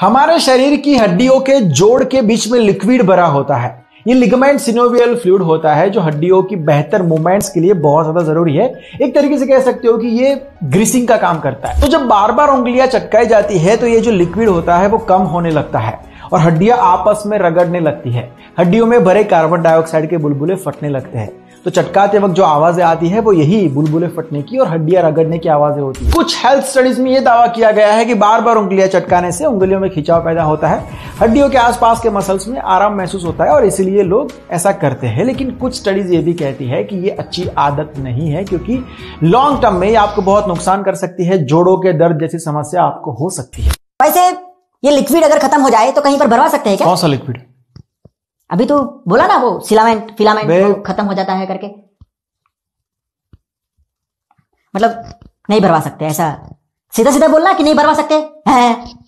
हमारे शरीर की हड्डियों के जोड़ के बीच में लिक्विड भरा होता है। ये लिगमेंट सिनोवियल फ्लूड होता है, जो हड्डियों की बेहतर मूवमेंट्स के लिए बहुत ज़्यादा ज़रूरी है। एक तरीके से कह सकते हो कि ये ग्रीसिंग का काम करता है। तो जब बार बार उंगलियाँ चटकाई जाती है तो ये जो लिक्विड होता है, वो कम होने लगता है। और हड्डियाँ आपस में रगड़ने लगती है। हड्डियों में भरे कार्बन डाइऑक्साइड के बुलबुले फटने लगते हैं। तो चटकाते वक्त जो आवाज़ें आती है, वो यही बुलबुले फटने की और हड्डियाँ रगड़ने की आवाज़ें होती है। कुछ हेल्थ स्टडीज़ में ये दावा किया गया है कि बार बार उंगलियाँ चटकाने से उंगलियों में खिंचाव पैदा होता है। हड्डियों के आसपास के मसल्स में आराम महसूस होता है और इसलिए लोग ऐसा करते हैं। लेकिन कुछ स्टडीज़ ये भी कहती है कि ये अच्छी आदत नहीं है, क्योंकि लॉन्ग टर्म में ये आपको बहुत नुकसान कर सकती है। जोड़ों के दर्द जैसी समस्या आपको हो सकती है। वैसे ये लिक्विड अगर खत्म हो जाए तो कहीं पर भरवा सकते हैं क्या? कौन सा लिक्विड अभी तो बोला ना वो सिलामेंट फिलामेंट तो खत्म हो जाता है करके। मतलब नहीं भरवा सकते ऐसा सीधा सीधा बोलना कि नहीं भरवा सकते? हैं।